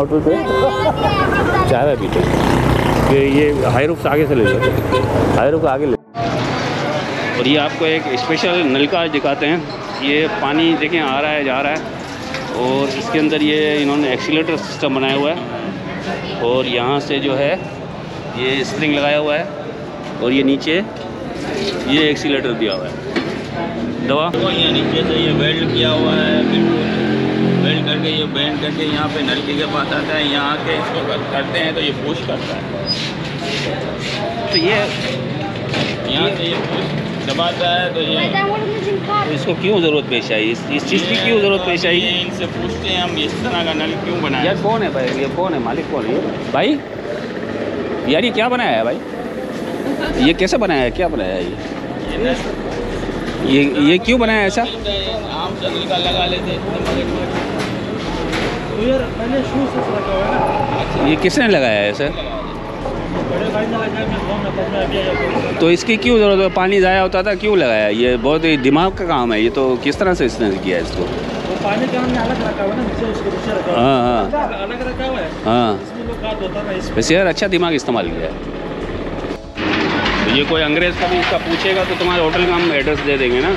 Hotel पे पीते हैं। कि ये हाई रूफ से आगे से ले लो हाई रूफ आगे ले और ये आपको एक स्पेशल नलका दिखाते हैं। ये पानी देखें आ रहा है जा रहा है। और इसके अंदर ये इन्होंने एक्सीटर सिस्टम बनाया हुआ है। और यहाँ से जो है ये स्प्रिंग लगाया हुआ है। और ये नीचे ये एक्सीटर दिया हुआ है। दवा? तो ये नीचे से ये वेल्ड किया हुआ है बिल्कुल। करके ये बैंड करके यहाँ पे नलके के पास आता है यहाँ आके इसको करते हैं तो ये पुश करता है। तो ये यहाँ से ये पुश दबाता है तो ये तो इसको क्यों ज़रूरत पेश आई? इस इस चीज़ की क्यों ज़रूरत पेश आई? इनसे पूछते हैं हम इस तरह का नल क्यों बनाए यार कौन है भाई? ये कौन है? मालिक कौन है? भाई? यार ये क्या बनाया है भाई? ये कैसे बनाया है? क्या बनाया है ये? ये ये क्यों बनाया है ऐसा? आम सदल का लगा लेते तो यार से रखा हुआ है ना? ये किसने लगाया है करूँ तो इसकी क्यों ज़रूरत है? पानी ज़ाया होता था क्यों लगाया? ये बहुत ही दिमाग का काम है ये तो किस तरह से इसने किया है इसको? पानी का हमने अलग रखा हुआ ना नीचे उसके रखा हुआ। हाँ हाँ। अलग रखा हुआ है? हाँ। इसमें लोग हाथ होता ना इसमें। वैसे यार अच्छा दिमाग इस्तेमाल किया है। तो ये कोई अंग्रेज़ का भी इसका पूछेगा तो तुम्हारे होटल का हम एड्रेस दे देंगे ना।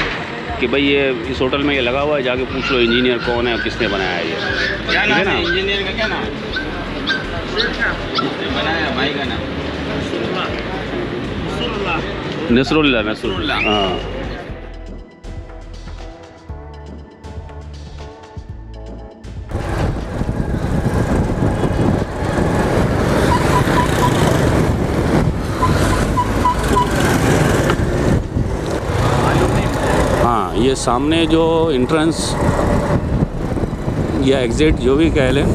कि भाई ये इस होटल में ये लगा हुआ है जाके पूछ लो इंजीनियर कौन है और किसने बनाया है ये। क्या नाम है ना? इंजीनियर का क्या नाम? बनाया भाई का नाम। नसरुल्ला नसरुल्ला। नसरुल्ला। हाँ। ये सामने जो इंट्रेंस या एग्ज़िट जो भी कह लें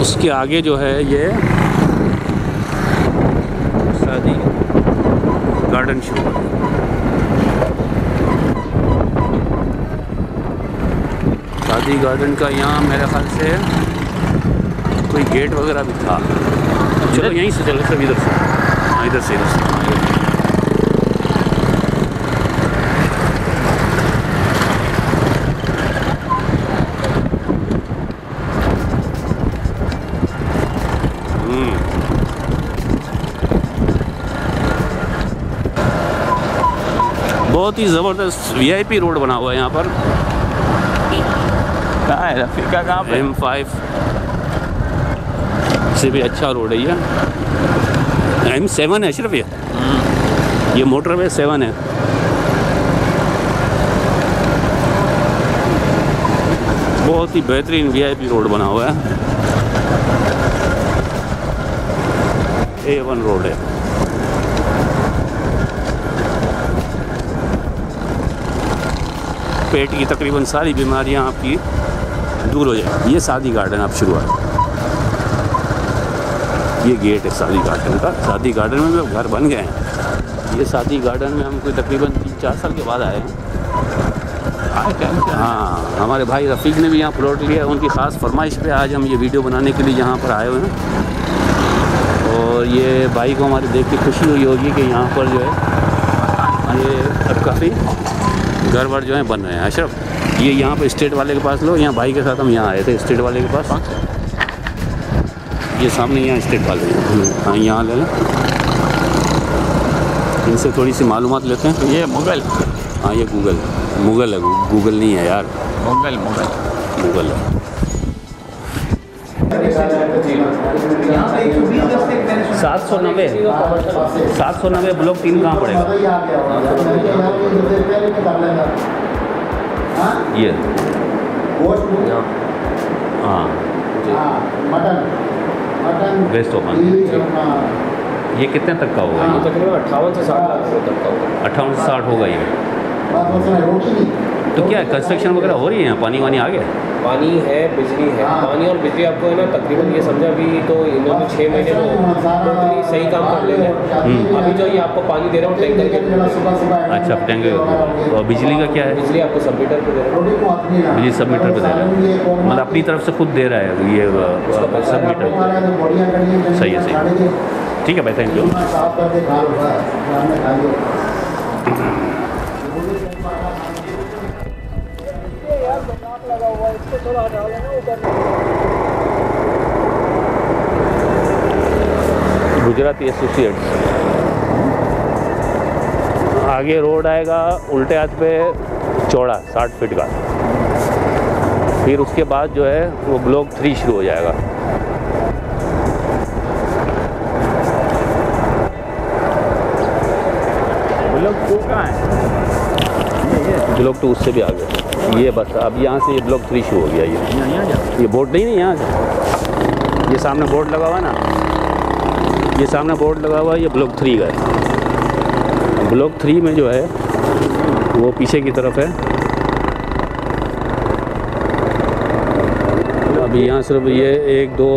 उसके आगे जो है ये शादी गार्डन शो शादी गार्डन का यहाँ मेरे ख्याल से कोई गेट वगैरह भी था। चलो यहीं से चलो सब इधर से। हाँ इधर से इधर से। बहुत ही ज़बरदस्त वीआईपी रोड बना हुआ है यहाँ पर। कहाँ है रफीक का कहाँ पे? एम फाइव से भी अच्छा रोड है ये। एम सेवन है सिर्फ़ ये? ये मोटरवे सेवन है। बहुत ही बेहतरीन वीआईपी रोड बना हुआ है। ए वन रोड है। पेट की तकरीबन सारी बीमारियाँ आपकी दूर हो जाए। ये शादी गार्डन आप शुरुआत ये गेट है शादी गार्डन का। शादी गार्डन में घर बन गए हैं। ये शादी गार्डन में हम कोई तकरीबन तीन चार साल के बाद आए हैं। हाँ हमारे भाई रफ़ीक ने भी यहाँ प्लॉट लिया है। उनकी ख़ास फरमाइश पे आज हम ये वीडियो बनाने के लिए यहाँ पर आए हुए हैं। और ये भाई को हमारे देख के खुशी हुई होगी कि यहाँ पर जो है ये अब काफ़ी घर वर जो है बन रहे हैं। अशरफ ये यहाँ पर स्टेट वाले के पास लो यहाँ भाई के साथ हम यहाँ आए थे स्टेट वाले के पास। ये सामने यहाँ स्टेट वाले हैं। हाँ यहाँ ले लें। इनसे थोड़ी सी मालूम लेते हैं। ये मुगल। हाँ ये गूगल। मुगल है गूगल नहीं है यार। मुगल मुगल। मुगल है। सात सौ नब्बे। सात सौ नब्बे ब्लॉक तीन कहाँ पड़ेगा ये। हाँ। मटन मटन वेस्ट ओपन ये कितने तक का होगा? ये तकरीबन अट्ठावन से साठ लाख तक का होगा अट्ठावन से साठ होगा ये तो क्या कंस्ट्रक्शन वगैरह हो रही है यहाँ? पानी वानी आ गया? पानी है बिजली है। पानी और बिजली आपको है ना तकरीबन ये समझा अभी तो इन्होंने छः महीने में टोटली सही काम कर लेना है। अभी जो ये आपको पानी दे रहा हूँ टैंकर के अच्छा टैंकर और बिजली का क्या है? बिजली आपको सब मीटर पर दे रहा हूँ। बिजली सब मीटर पर दे रहा है। मतलब अपनी तरफ़ से खुद दे रहा है ये सब मीटर सही है, सही ठीक है भाई थैंक यू लगा हुआ है इसको थोड़ा हटा लेना ऊपर गुजराती एसोसिएट्स आगे रोड आएगा उल्टे हाथ पे चौड़ा साठ फीट का। फिर उसके बाद जो है वो ब्लॉक थ्री शुरू हो जाएगा। ब्लॉक टू कहाँ है ब्लॉक टू उससे भी आगे। ये बस अब यहाँ से ये ब्लॉक थ्री शुरू हो गया ये। यहाँ यहाँ ये बोर्ड नहीं नहीं यहाँ से। ये सामने बोर्ड लगा हुआ ना? ये सामने बोर्ड लगा हुआ है ये ब्लॉक थ्री का है। ब्लॉक थ्री में जो है वो पीछे की तरफ़ है। अभी यहाँ सिर्फ़ ये एक दो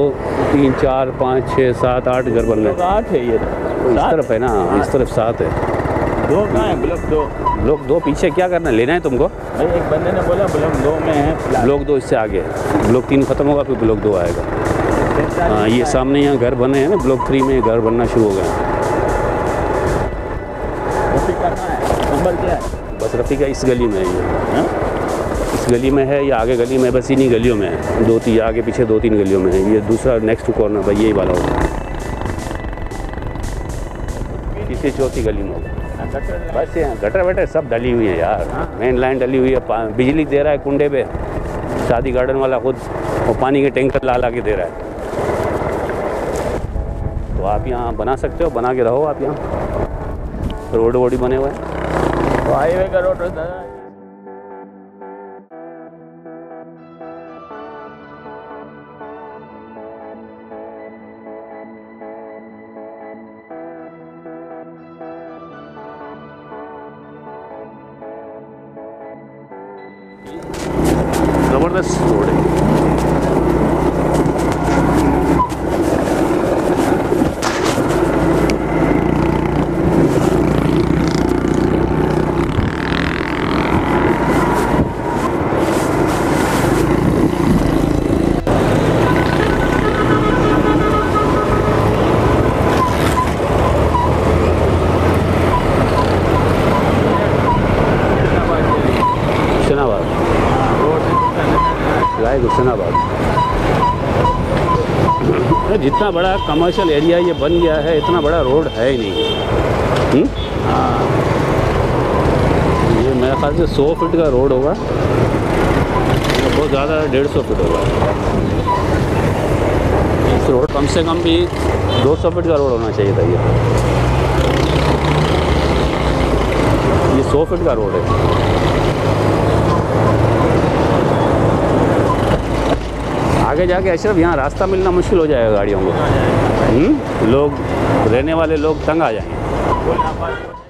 तीन चार पाँच छः सात आठ घर बन रहे हैं आठ है ये इस तरफ़ है ना इस तरफ़ सात है। दो कहाँ है। ब्लॉक दो। ब्लॉक दो पीछे क्या करना है? लेना है तुमको? भाई एक बंदे ने बोला ब्लॉक दो में है। ब्लॉक दो इससे आगे है। ब्लॉक तीन खत्म होगा फिर ब्लॉक दो आएगा। हाँ ये सामने यहाँ घर बने हैं ना ब्लॉक थ्री में घर बनना शुरू हो है। बस रफ़ी का इस गली में है ये। हाँ? इस गली में है या आगे गली में बस इन्हीं गलियों में है। दो तीन आगे पीछे दो तीन गलियों में है। ये दूसरा नेक्स्ट कॉर्नर भाई यही वाला होगा। तीसरी चौथी गली में होगा। बस यहाँ गटर वटर सब डली हुई है यार। मेन लाइन डली हुई है बिजली दे रहा है कुंडे पे। शादी गार्डन वाला खुद वो पानी के टैंकर ला ला के दे रहा है। तो आप यहाँ बना सकते हो बना के रहो आप यहाँ। रोड वोड बने हुए हैं। तो हाईवे का रोड on this जितना बड़ा कमर्शियल एरिया ये बन गया है, इतना बड़ा रोड है ही नहीं। हम्म? ये मेरे ख्याल से सौ फीट का रोड होगा। बहुत ज़्यादा डेढ़ सौ फीट होगा। इस रोड कम से कम भी दो सौ फीट का रोड होना चाहिए था ये। ये सौ फीट का रोड है। आगे जाके अशरफ यहाँ रास्ता मिलना मुश्किल हो जाएगा गाड़ियों को हम्म? लोग, रहने वाले लोग तंग आ जाएँगे